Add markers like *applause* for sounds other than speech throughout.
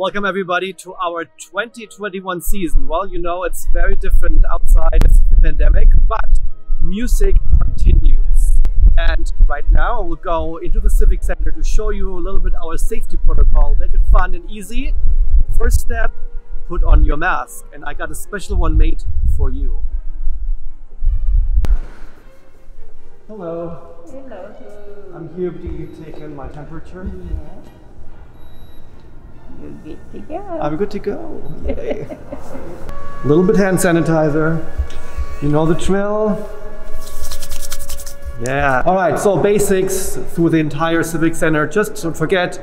Welcome everybody to our 2021 season. Well, you know, it's very different outside of the pandemic, but music continues. And right now we'll go into the Civic Center to show you a little bit our safety protocol, make it fun and easy. First step, put on your mask. And I got a special one made for you. Hello. Hello. I'm here to take in my temperature. Yes. You're good to go. I'm good to go. Yay. A little bit hand sanitizer. You know the drill. Yeah. All right, so basics through the entire Civic Center. Just don't forget,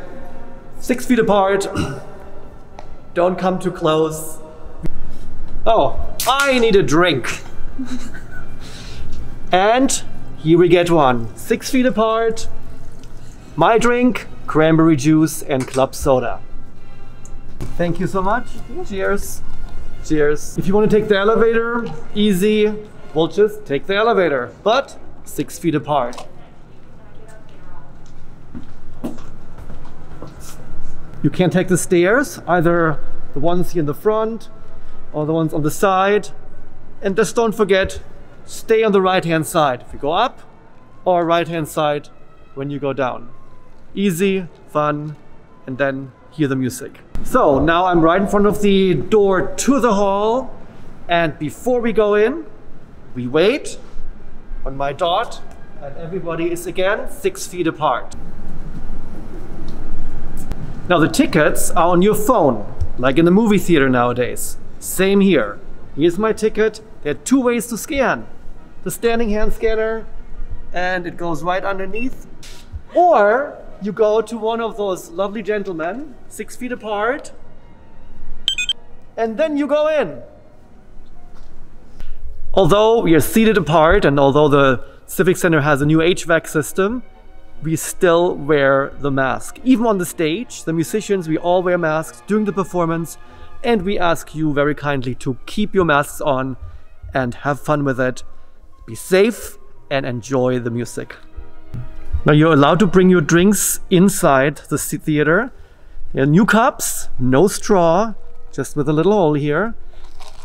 six feet apart. *clears throat* don't come too close. Oh, I need a drink. *laughs* and here we get one. Six feet apart. My drink, cranberry juice and club soda. Thank you so much. Cheers. Cheers. If you want to take the elevator, easy. We'll just take the elevator, but six feet apart. You can't take the stairs, either the ones here in the front or the ones on the side. And just don't forget, stay on the right hand side if you go up or right hand side when you go down. Easy, fun, and then hear the music. So now I'm right in front of the door to the hall. And before we go in, we wait on my dot and everybody is again six feet apart. Now the tickets are on your phone, like in the movie theater nowadays. Same here. Here's my ticket. There are two ways to scan. The standing hand scanner and it goes right underneath. Or you go to one of those lovely gentlemen, six feet apart, and then you go in. Although we are seated apart and although the Civic Center has a new HVAC system, we still wear the mask. Even on the stage, the musicians, we all wear masks during the performance and we ask you very kindly to keep your masks on and have fun with it. Be safe and enjoy the music. Now you're allowed to bring your drinks inside the theater. New cups, no straw, just with a little hole here.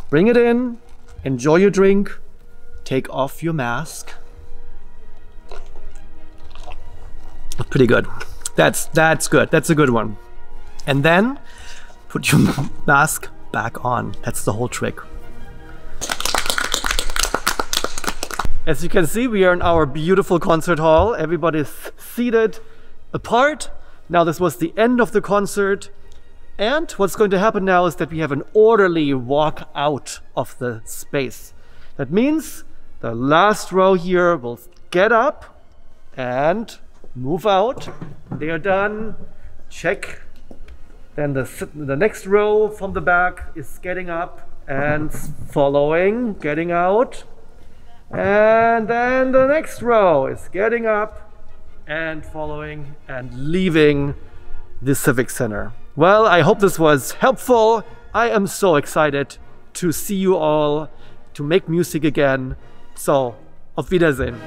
Bring it in, enjoy your drink, take off your mask. Pretty good. That's that's good. That's a good one. And then put your *laughs* mask back on. That's the whole trick. As you can see, we are in our beautiful concert hall. Everybody's seated apart. Now this was the end of the concert. And what's going to happen now is that we have an orderly walk out of the space. That means the last row here will get up and move out. They are done. Check. Then the, the next row from the back is getting up and following, getting out. And then the next row is getting up and following and leaving the Civic Center. Well, I hope this was helpful. I am so excited to see you all, to make music again. So, auf Wiedersehen.